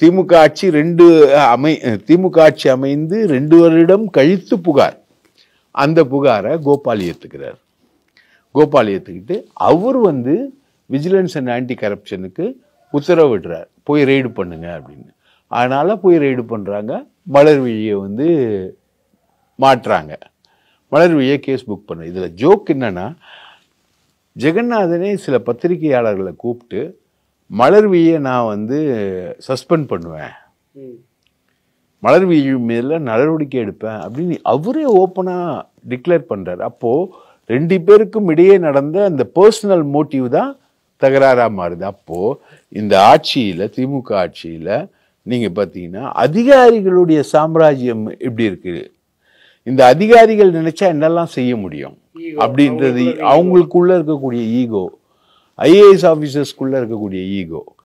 திமுக ஆட்சி ரெண்டு அமை திமுக ஆட்சி அமைந்து ரெண்டு வருடம் கழித்து புகார். அந்த புகாரை கோபால் ஏற்றுக்கிறார் கோபால் ஏற்றுக்கிட்டு அவர் வந்து விஜிலன்ஸ் அண்ட் ஆன்டி கரப்ஷனுக்கு உத்தரவிடுறார். போய் ரெய்டு பண்ணுங்க அப்படின்னு. அதனால் போய் ரெய்டு பண்றாங்க. மலர்விழியை வந்து மாட்டுறாங்க மலர்விழியை கேஸ் புக் பண்ண. இதில் ஜோக் என்னென்னா ஜெகநாதனே சில பத்திரிகையாளர்களை கூப்பிட்டு மலர்வியை நான் வந்து சஸ்பெண்ட் பண்ணுவேன் ம். மலர்விழி மேல நடவடிக்கை எடுப்பேன் அப்படின்னு அவரே ஓப்பனா டிக்ளேர் பண்றாரு அப்போ ரெண்டு பேருக்கும் இடையே நடந்த அந்த பர்சனல் மோட்டிவ் தான் தகராறா மாறுது அப்போ இந்த ஆட்சியில திமுக ஆட்சியில நீங்க பாத்தீங்கன்னா அதிகாரிகளுடைய சாம்ராஜ்யம் எப்படி இருக்கு இந்த அதிகாரிகள் நினைச்சா என்னெல்லாம் செய்ய முடியும். அப்படின்றது. அவங்களுக்குள்ள இருக்கக்கூடிய ஈகோ ஐஏஎஸ் ஆஃபீஸர்ஸ்குள்ளே இருக்கக்கூடிய ஈகோ